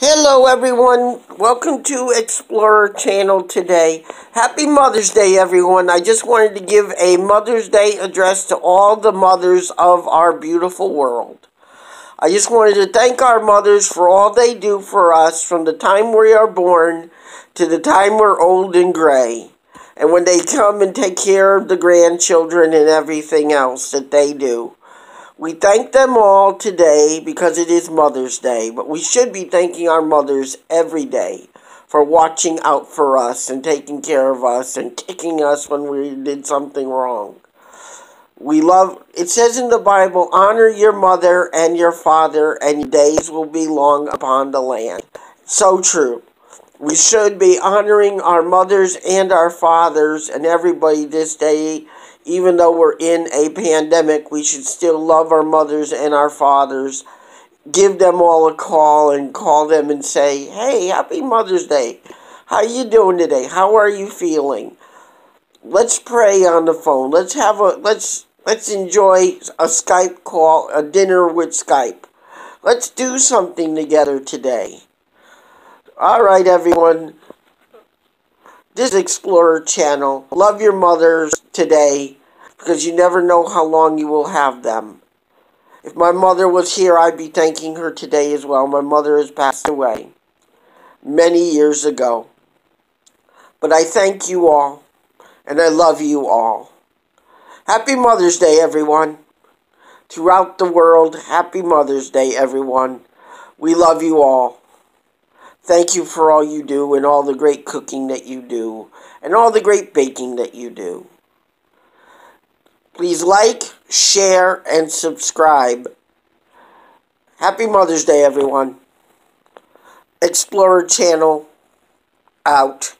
Hello everyone, welcome to Explorer Channel today. Happy Mother's Day everyone. I just wanted to give a Mother's Day address to all the mothers of our beautiful world. I just wanted to thank our mothers for all they do for us from the time we are born to the time we're old and gray. And when they come and take care of the grandchildren and everything else that they do. We thank them all today because it is Mother's Day, but we should be thanking our mothers every day for watching out for us and taking care of us and kicking us when we did something wrong. We love, it says in the Bible, honor your mother and your father, and days will be long upon the land. So true. We should be honoring our mothers and our fathers and everybody this day even though we're in a pandemic, we should still love our mothers and our fathers. Give them all a call and call them and say, "Hey, happy Mother's Day. How you doing today? How are you feeling?" Let's pray on the phone. Let's have a let's let's enjoy a Skype call, a dinner with Skype. Let's do something together today. All right, everyone. This Explorer channel. Love your mothers today because you never know how long you will have them. If my mother was here, I'd be thanking her today as well. My mother has passed away many years ago. But I thank you all, and I love you all. Happy Mother's Day, everyone. Throughout the world, happy Mother's Day, everyone. We love you all. Thank you for all you do and all the great cooking that you do and all the great baking that you do. Please like, share, and subscribe. Happy Mother's Day, everyone. Explorer Channel out.